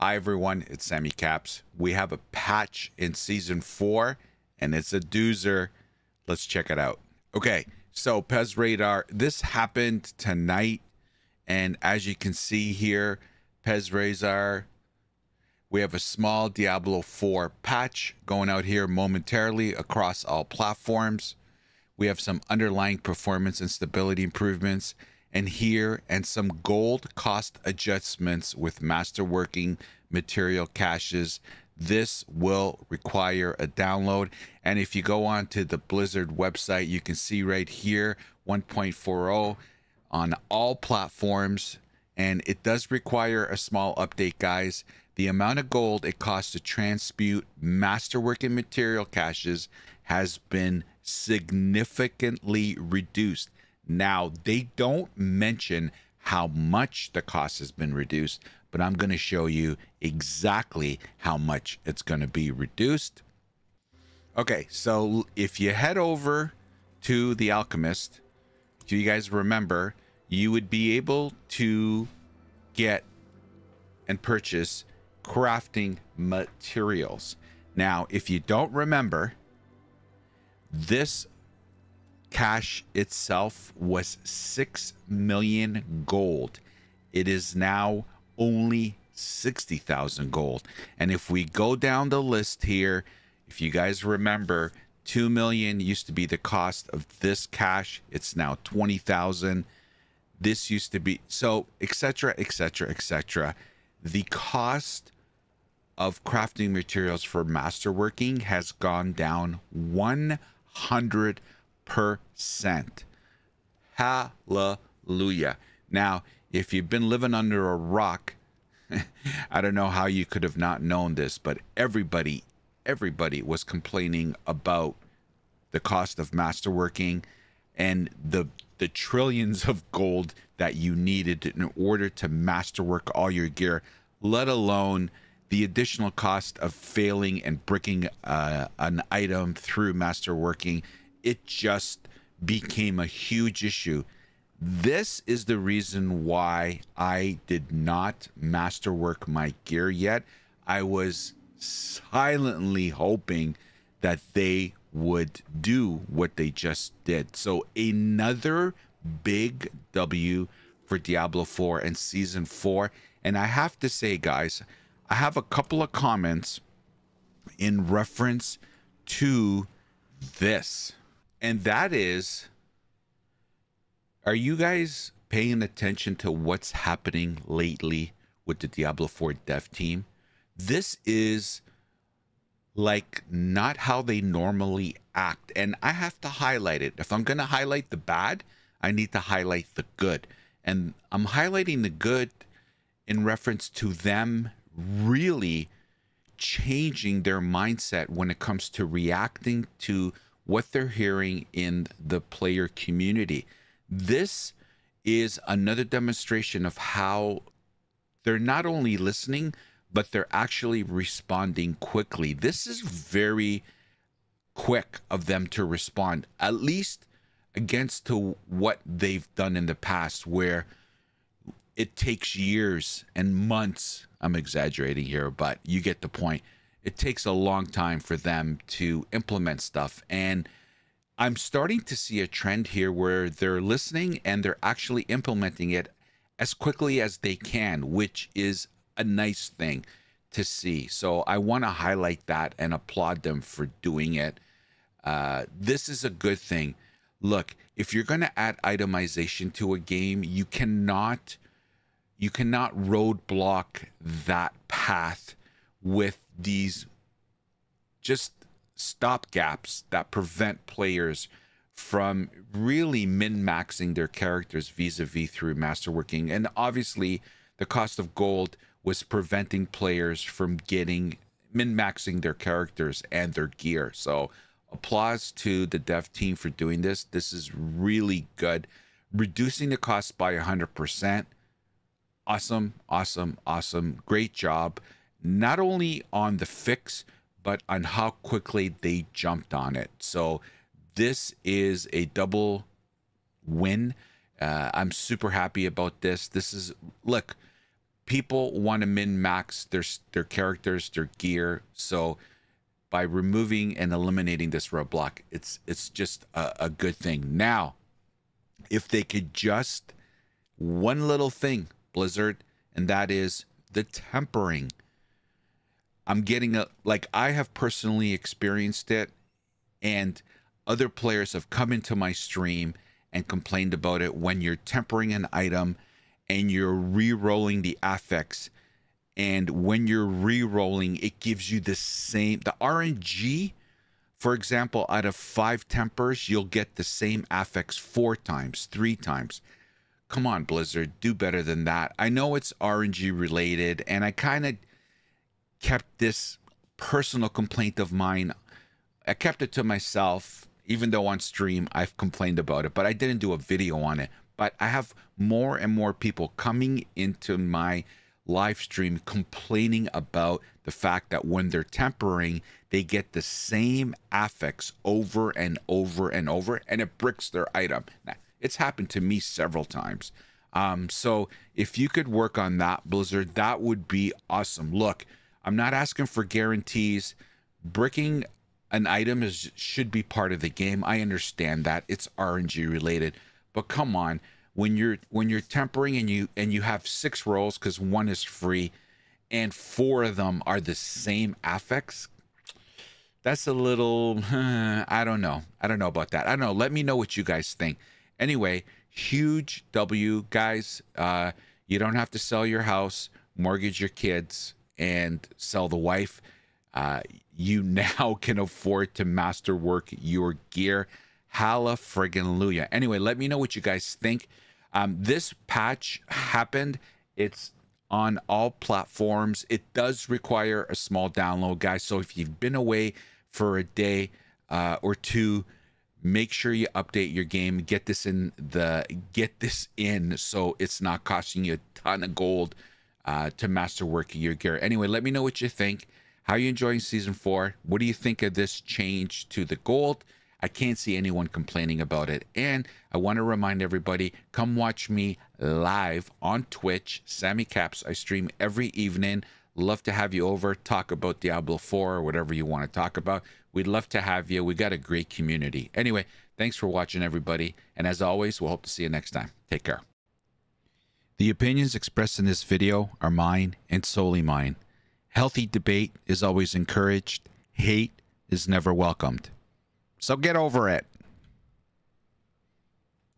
Hi everyone, it's SamyCaps. We have a patch in season four, and it's a doozer. Let's check it out. Okay, so PezRadar, this happened tonight, and as you can see here, PezRadar, we have a small Diablo 4 patch going out here momentarily across all platforms. We have some underlying performance and stability improvements and here and some gold cost adjustments with masterworking material caches. This will require a download. And if you go on to the blizzard website you can see right here 1.40 on all platforms. And it does require a small update guys. The amount of gold it costs to transmute masterworking material caches has been significantly reduced now, they don't mention how much the cost has been reduced, but I'm going to show you exactly how much it's going to be reduced. Okay, so if you head over to The Alchemist, do you guys remember, you would be able to get and purchase crafting materials. Now, if you don't remember, this cache itself was 6 million gold. It is now only 60,000 gold. And if we go down the list here, if you guys remember, 2 million used to be the cost of this cache. It's now 20,000. This used to be so etc etc etc. The cost of crafting materials for masterworking has gone down 100 percent. Hallelujah. Now, if you've been living under a rock, I don't know how you could have not known this, but everybody, everybody was complaining about the cost of masterworking and the the trillions of gold that you needed in order to masterwork all your gear, let alone the additional cost of failing and bricking uh, an item through masterworking it just became a huge issue. This is the reason why I did not masterwork my gear yet. I was silently hoping that they would do what they just did. So another big W for Diablo 4 and season 4. And I have to say guys, I have a couple of comments in reference to this and that is are you guys paying attention to what's happening lately with the Diablo 4 dev team? This is like not how they normally act. And I have to highlight it. If I'm going to highlight the bad, I need to highlight the good. And I'm highlighting the good in reference to them really changing their mindset when it comes to reacting to what they're hearing in the player community. This is another demonstration of how they're not only listening, but they're actually responding quickly. This is very quick of them to respond, at least against to what they've done in the past, where it takes years and months. I'm exaggerating here, but you get the point it takes a long time for them to implement stuff. And I'm starting to see a trend here where they're listening and they're actually implementing it as quickly as they can, which is a nice thing to see. So I want to highlight that and applaud them for doing it. Uh, this is a good thing. Look, if you're going to add itemization to a game, you cannot you cannot roadblock that path with these just stop gaps that prevent players from really min maxing their characters vis a vis through masterworking. And obviously, the cost of gold was preventing players from getting min maxing their characters and their gear. So, applause to the dev team for doing this. This is really good. Reducing the cost by 100%. Awesome, awesome, awesome. Great job not only on the fix, but on how quickly they jumped on it. So this is a double win. Uh, I'm super happy about this. This is, look, people want to min max their their characters, their gear. So by removing and eliminating this roadblock, it's it's just a, a good thing. Now, if they could just one little thing, Blizzard, and that is the tempering. I'm getting a like I have personally experienced it and other players have come into my stream and complained about it. When you're tempering an item and you're re-rolling the affix and when you're re-rolling it gives you the same the RNG for example out of 5 tempers you'll get the same affix 4 times 3 times. Come on Blizzard do better than that. I know it's RNG related and I kind of kept this personal complaint of mine I kept it to myself even though on stream I've complained about it but I didn't do a video on it but I have more and more people coming into my live stream complaining about the fact that when they're tempering, they get the same affix over and over and over, and it bricks their item. Now, it's happened to me several times. Um, so if you could work on that, Blizzard, that would be awesome. Look, I'm not asking for guarantees. Bricking an item is should be part of the game. I understand that it's RNG related, but come on, when you're when you're tempering and you and you have six rolls because one is free, and four of them are the same affix. That's a little. I don't know. I don't know about that. I don't know. Let me know what you guys think. Anyway, huge W, guys. Uh, you don't have to sell your house, mortgage your kids, and sell the wife. Uh, you now can afford to masterwork your gear. Halla friggin' Luya. Anyway, let me know what you guys think. Um, this patch happened. It's on all platforms. It does require a small download, guys. So if you've been away for a day uh, or two, make sure you update your game. Get this in the get this in so it's not costing you a ton of gold uh, to masterwork your gear. Anyway, let me know what you think. How are you enjoying season four? What do you think of this change to the gold? I can't see anyone complaining about it. And I want to remind everybody come watch me live on Twitch, SamyCaps. I stream every evening. Love to have you over, talk about Diablo 4 or whatever you want to talk about. We'd love to have you. We got a great community. Anyway, thanks for watching, everybody. And as always, we'll hope to see you next time. Take care. The opinions expressed in this video are mine and solely mine. Healthy debate is always encouraged, hate is never welcomed. So get over it.